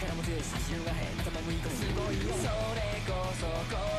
力持ち差し伸べ頭い。いすごいよそれこそ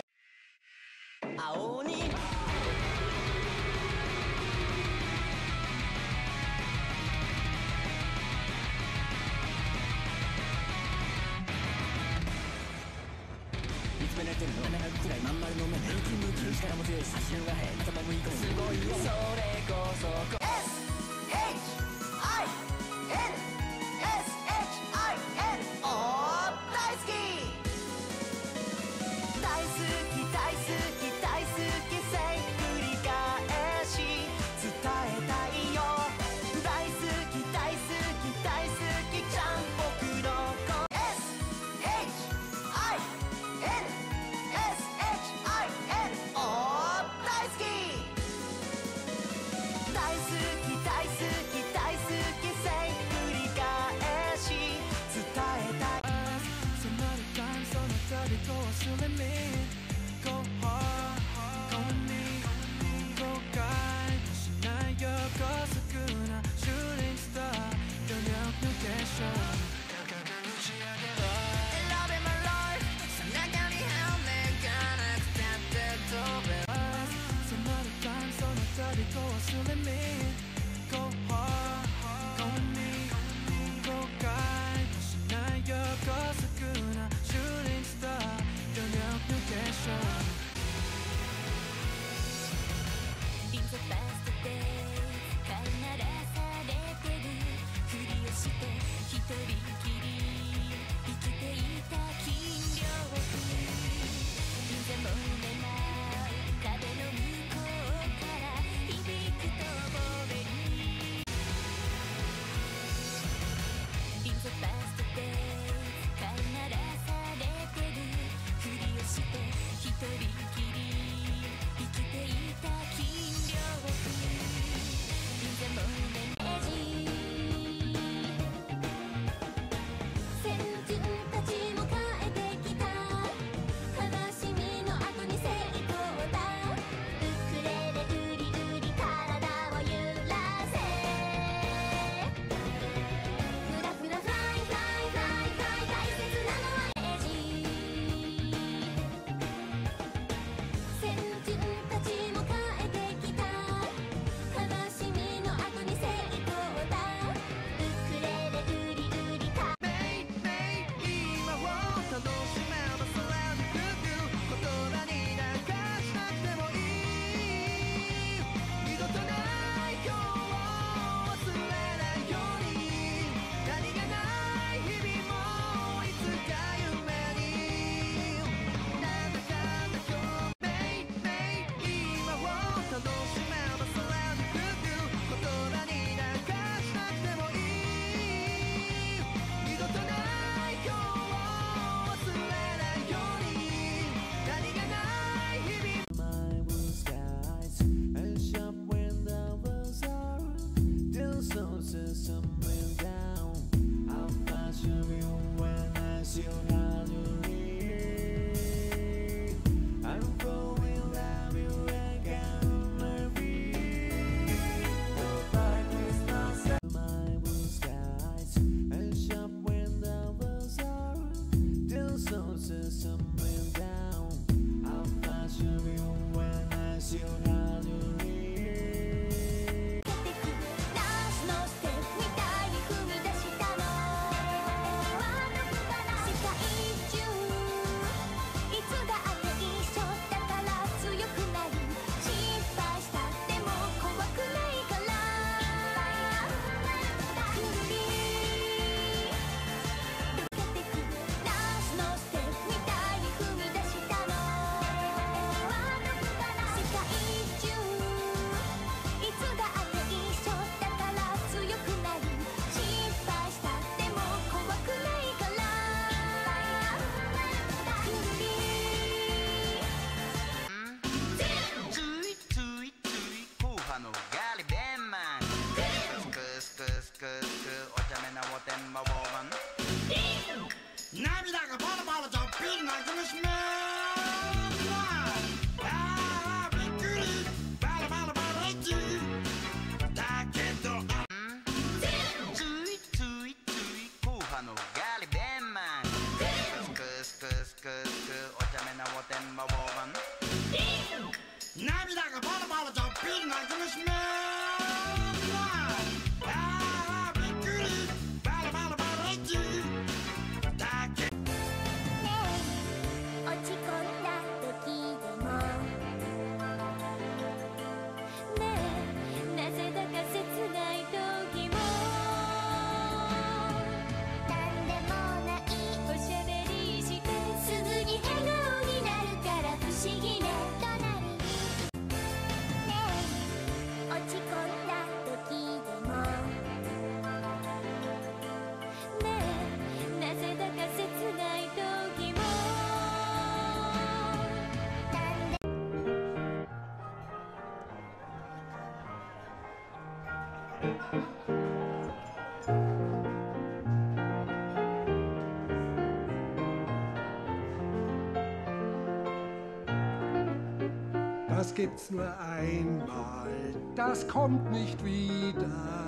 Das gibt's nur einmal, das kommt nicht wieder.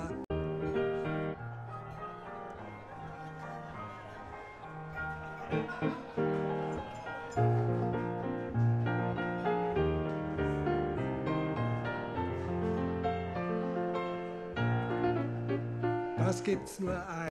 nur ein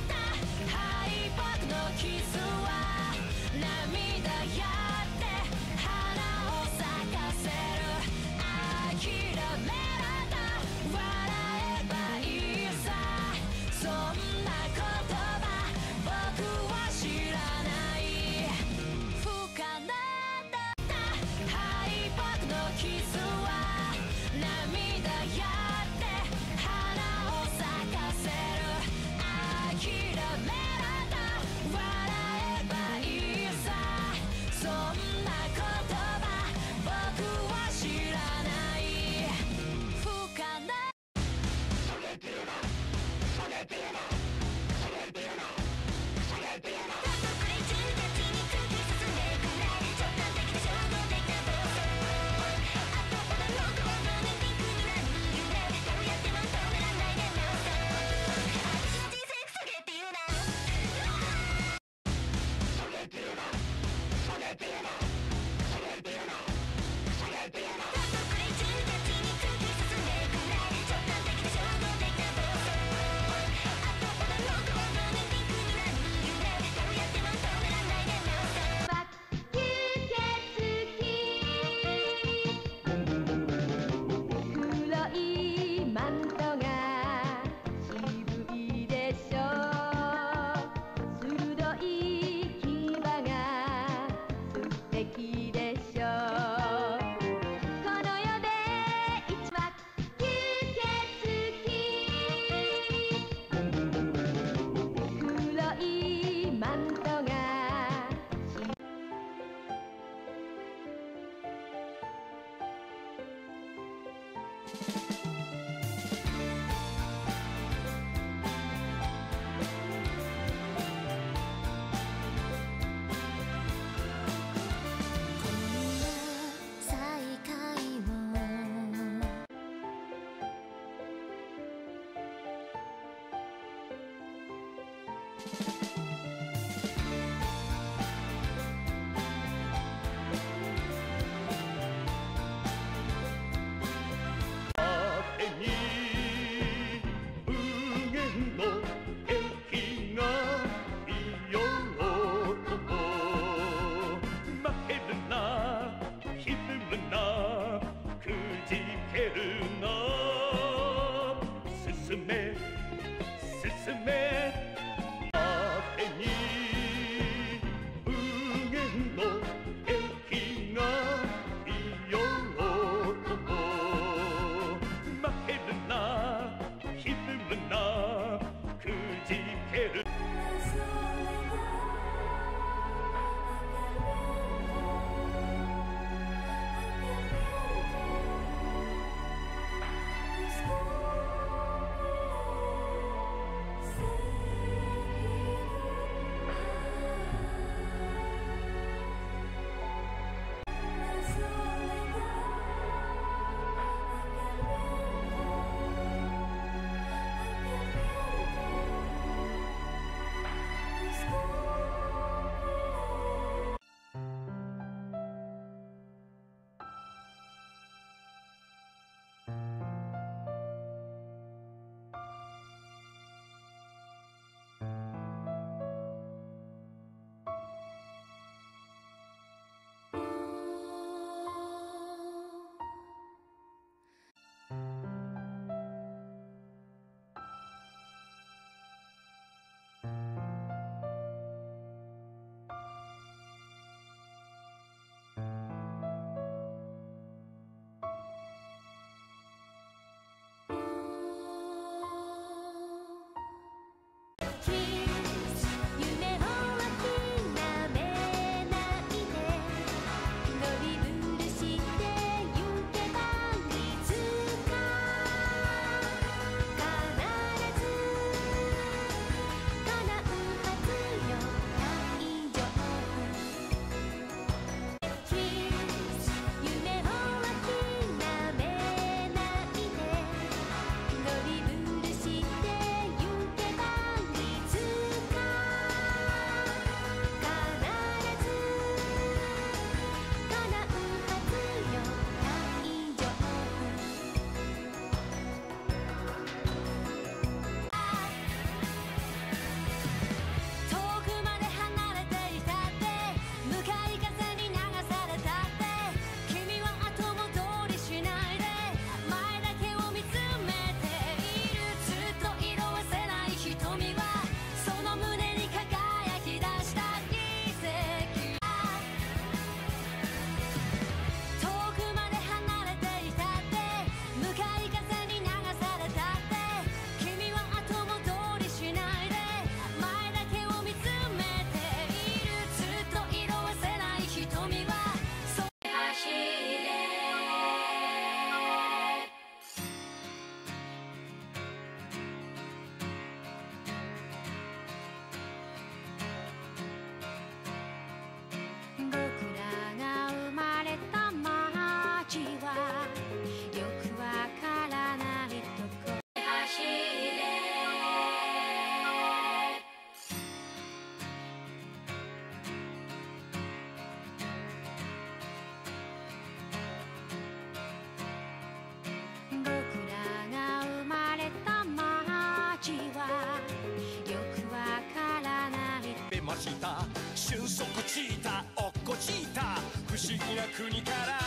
ました。瞬速チーターおっこチーター不思議な国から。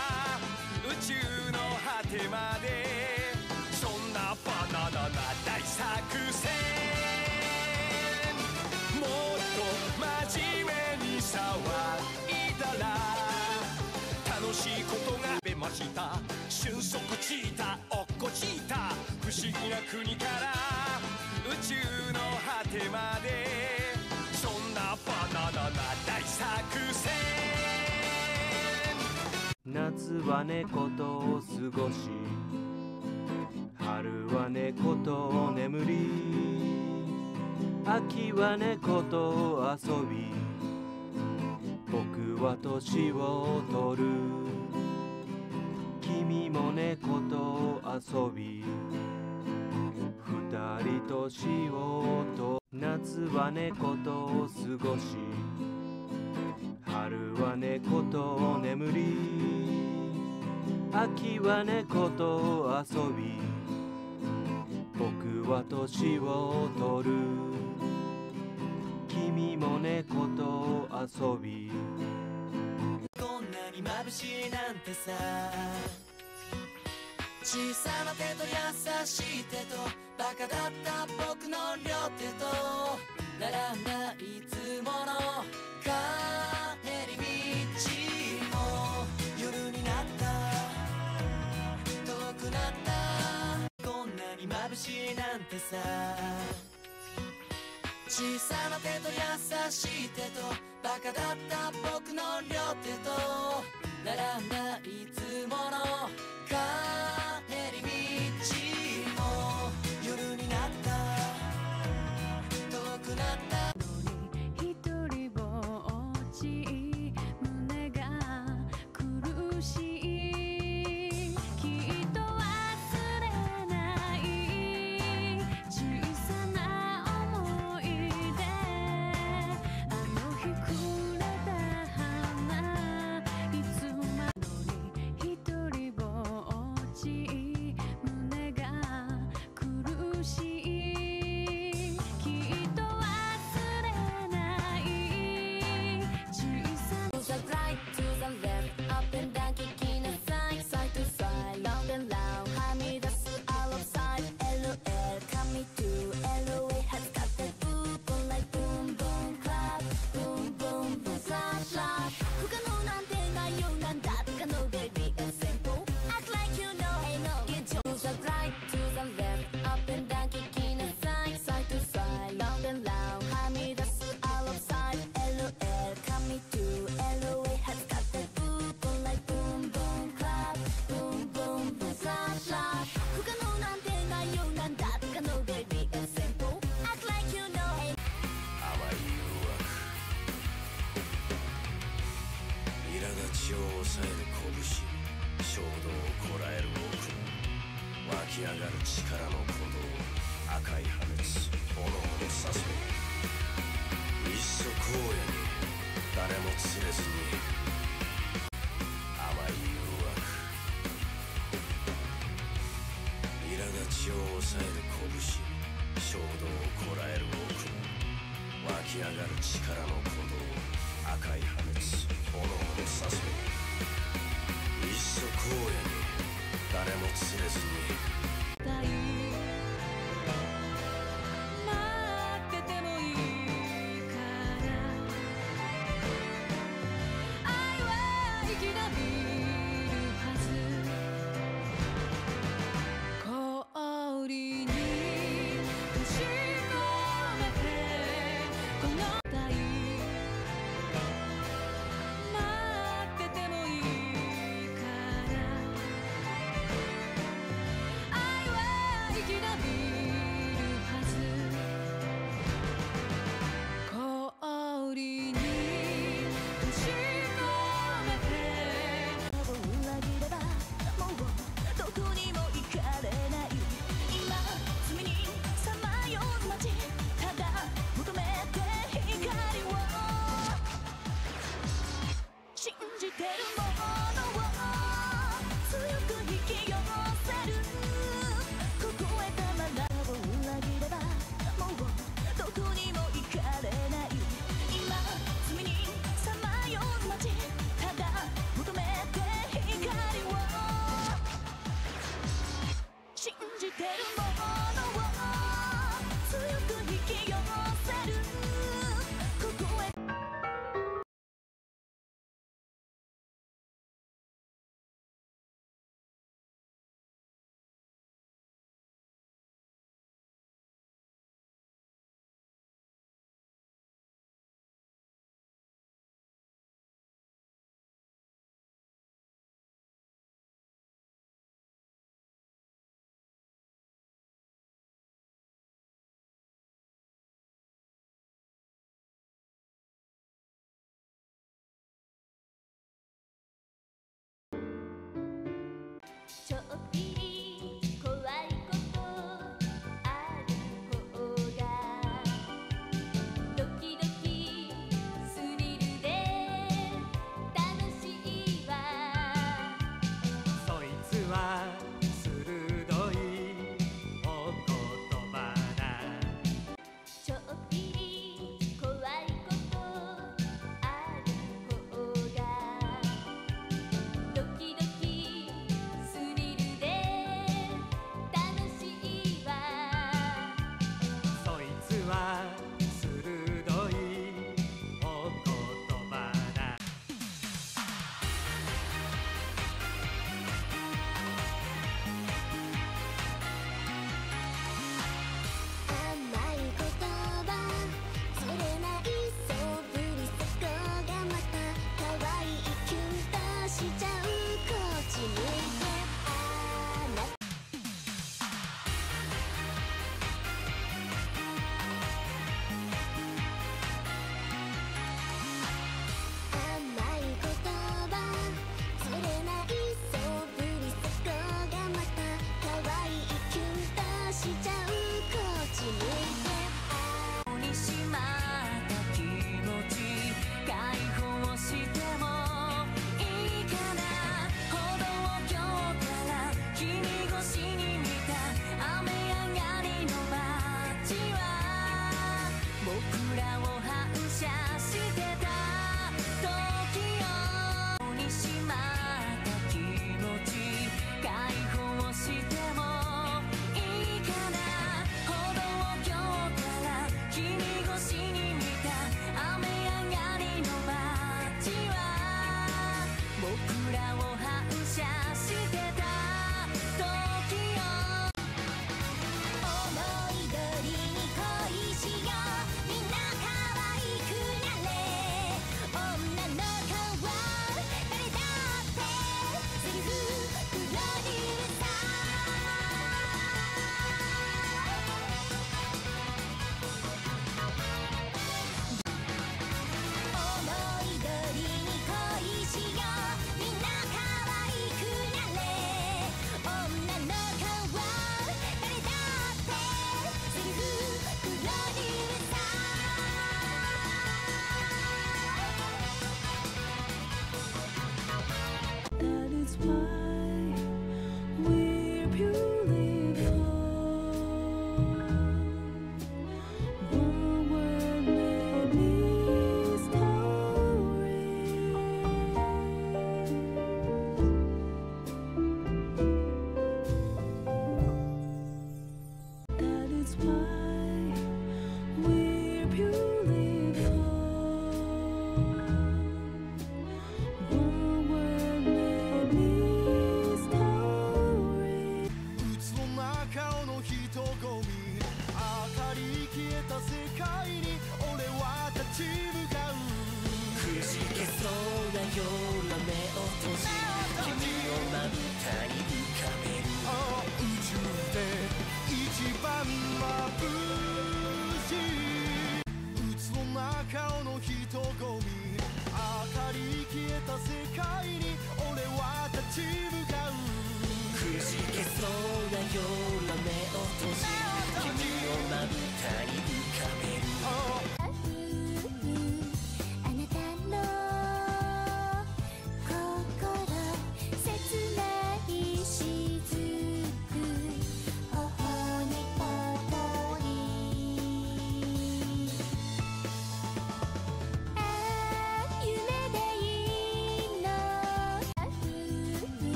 宇宙の果てまで。そんなバナナな大作戦。もっと真面目に騒いだら。楽しいことが出ました。瞬速チーターおっこチーター不思議な国から。宇宙の果てまで。夏は猫と過ごし春は猫と眠り秋は猫と遊び僕は年を取る。君も猫と遊び二人年をと夏は猫と過ごし春は猫と眠り。秋は猫と遊び僕は年を取る。君も猫と遊び。こんなに眩しいなんてさ。小さな手と優しい手とバカだった僕の両手と並んだいつもの帰り道眩しいなんてさ。小さな手と優しい手とバカだった僕の両手とならないいつもの顔。を抑える拳衝動をこらえる奥湧き上がる力の鼓動赤い破滅炎の誘いいっそ荒野に誰も連れずににも行く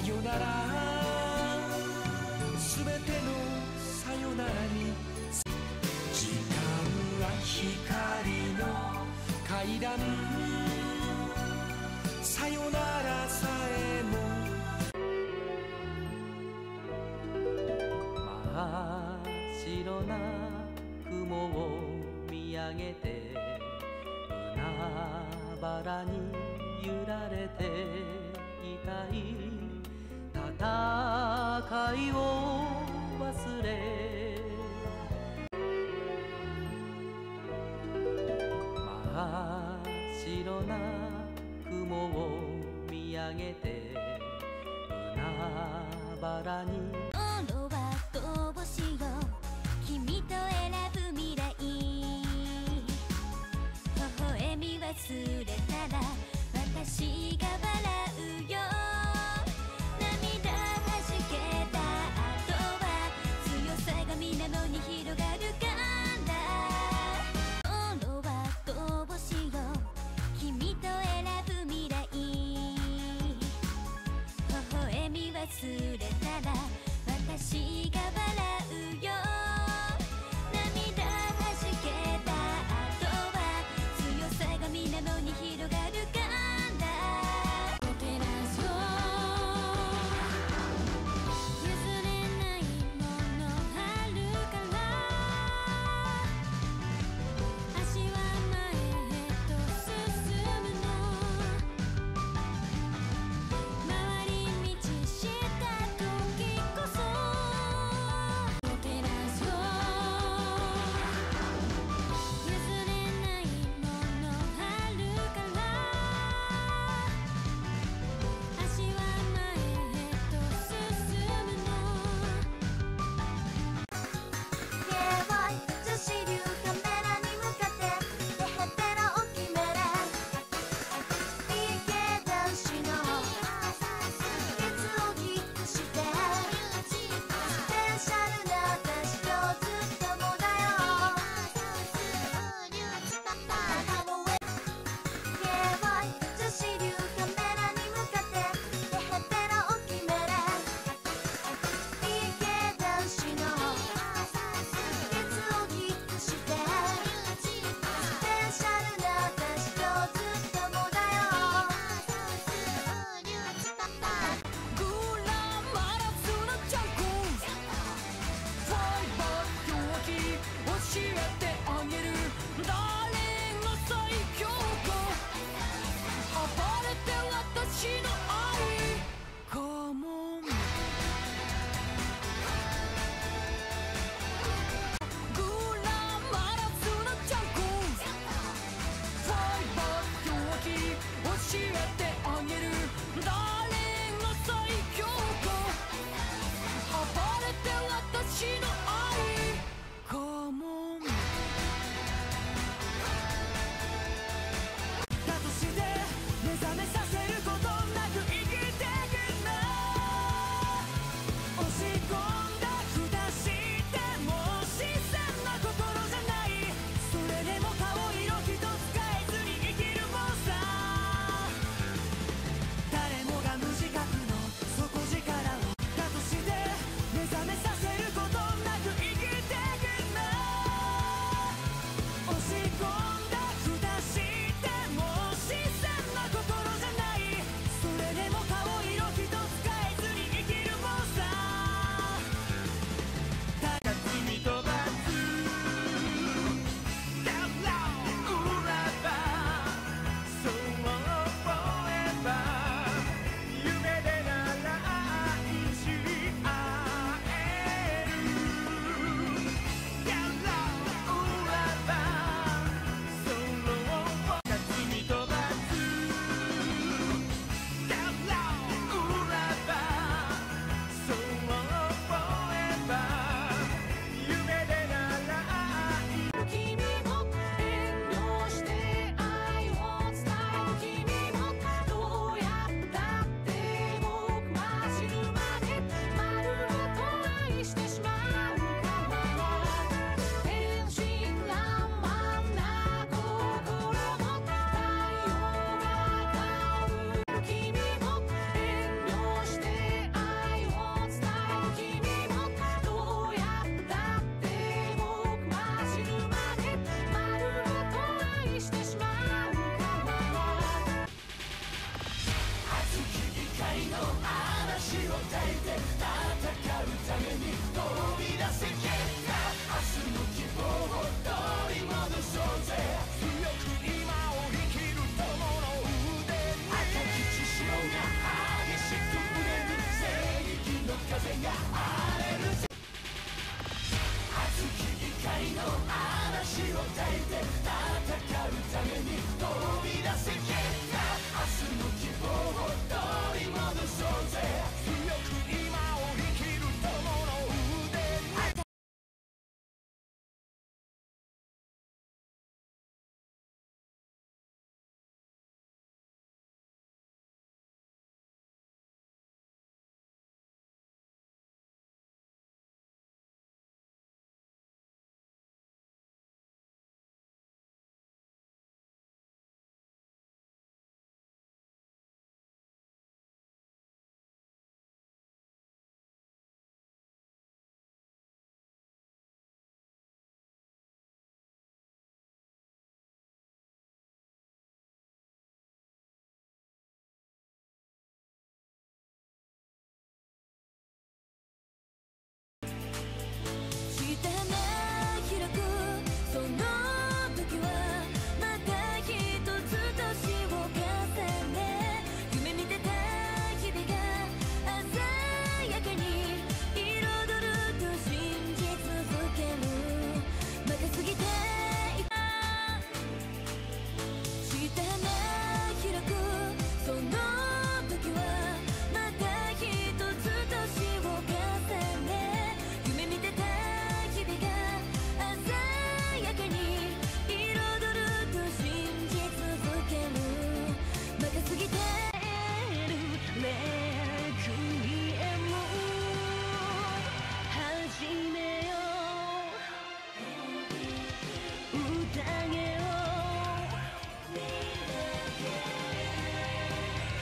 sayonara 白な雲を見上げて海原に心はどうしよう君と選ぶ未来微笑み忘れたら私が笑うよ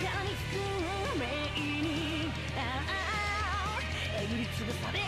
えぐりつぶされる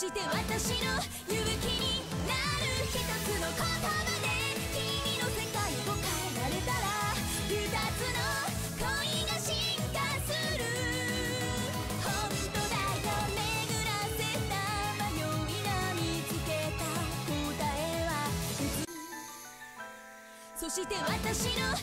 して私の勇気になる一つの言葉で君の世界を変えられたら二つの恋が進化する本当だよ巡らせた迷いが見つけた答えはそして私の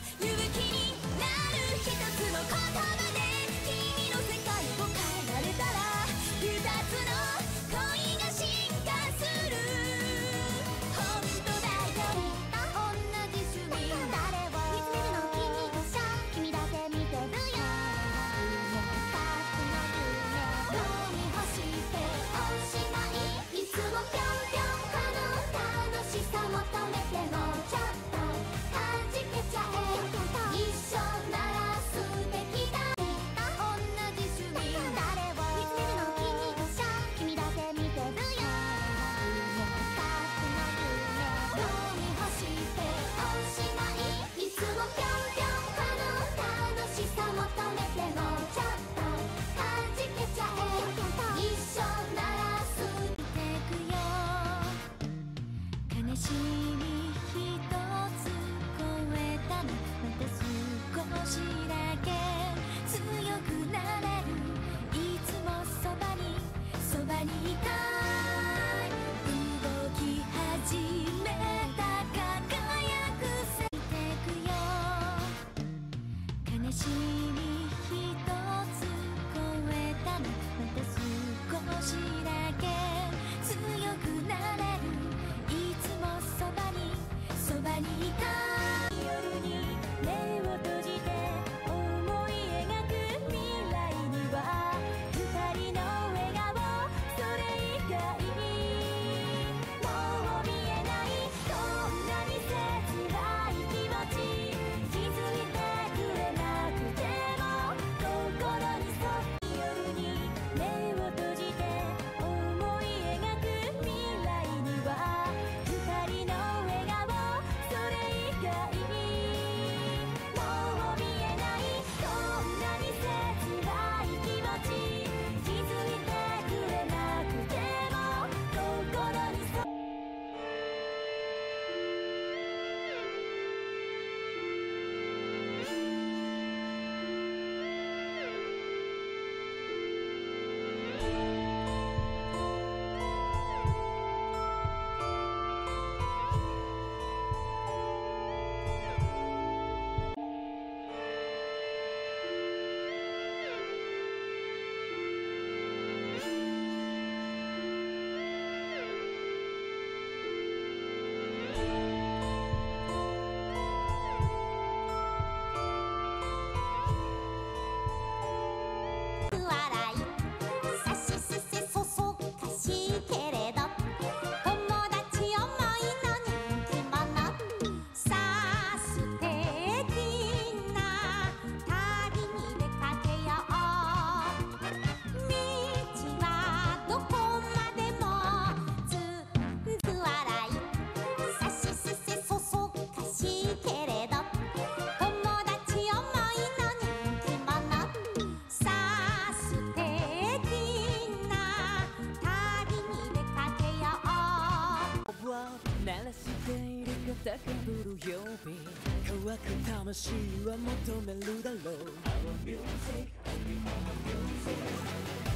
魂は求めるだろう。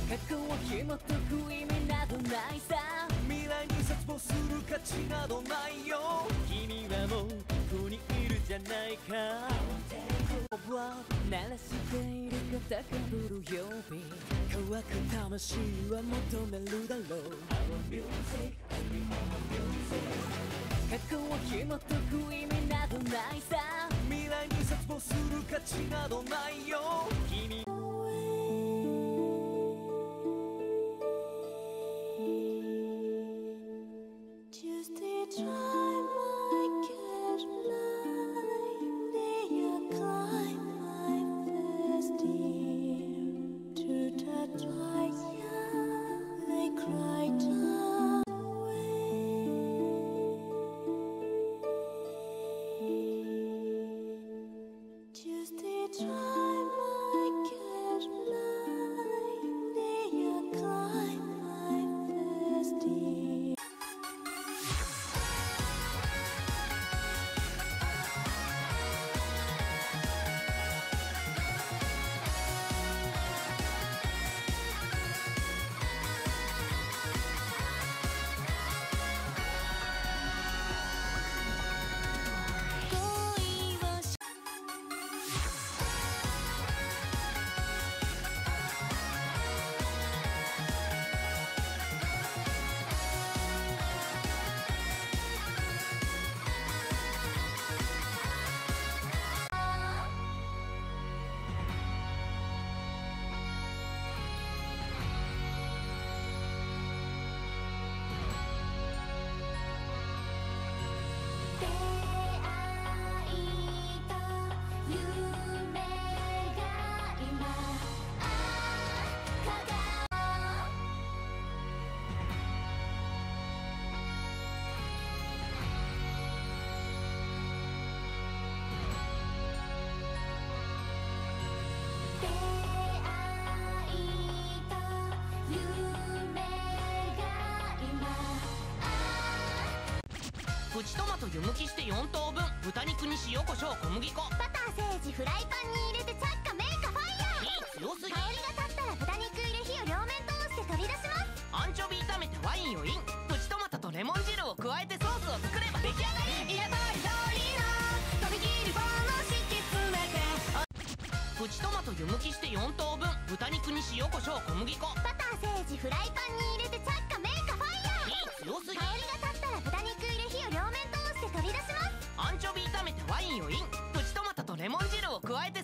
過去を紐解く意味などないさ。未来に絶望する価値などないよ。君はもうここにいるじゃないか。鳴らしている方がぶる曜日乾く魂は求めるだろう。プチトマト湯むきして4等分豚肉に塩コショウ小麦粉バターセージフライパンに入れてチャッカメーカファイヤー火強すぎ香りが立ったら豚肉入れ火を両面通して取り出しますアンチョビ炒めてワインをインプチトマトとレモン汁を加えてソースを作れば出来上がり。入れたいいいなとびきりボンの敷き。詰めてプチトマト湯むきして4等分豚肉に塩コショウ小麦粉。バターセージフライパンに入れてチャッカメーカファイヤー。火強すぎ。香りが立ったら豚肉入れ火を両面通して取り出します。アンチョビ炒めてワインをイン。プチトマトとレモン汁を加えて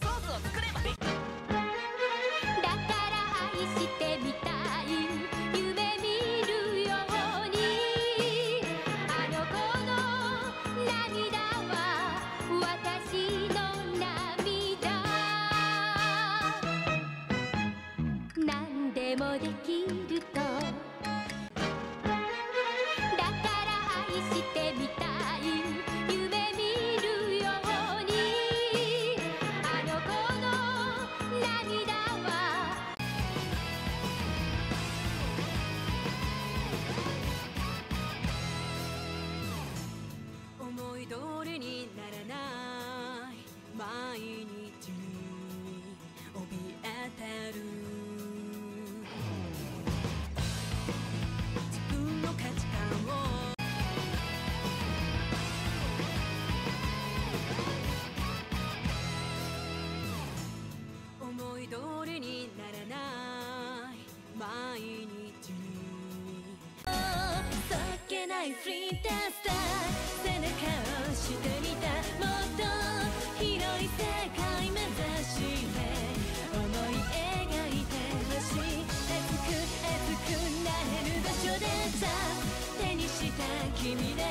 背中をしてみた。もっと広い世界目指して。思い描いてほしい。熱く熱くなれる場所でさ。手にした君で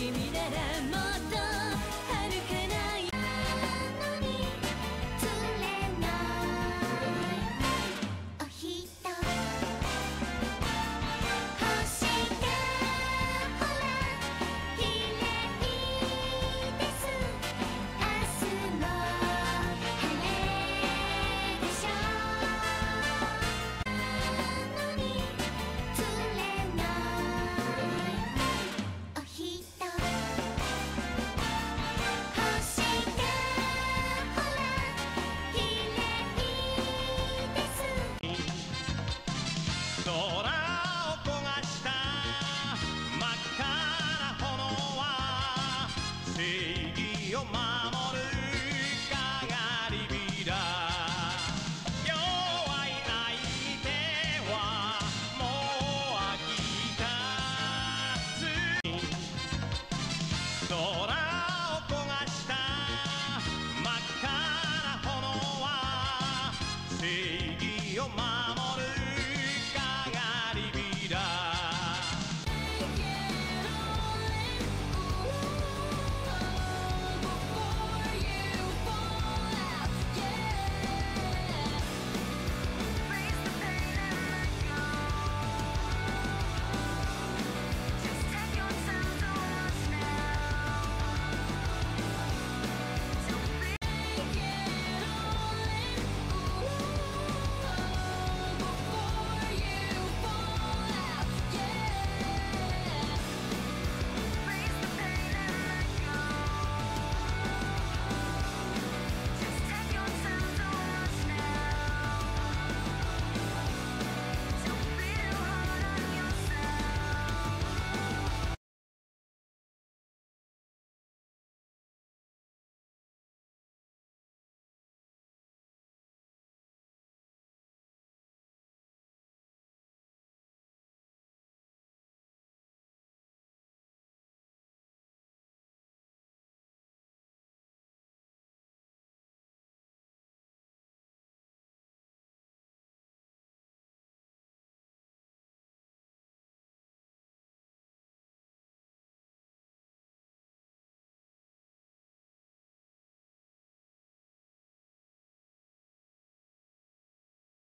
君ならもう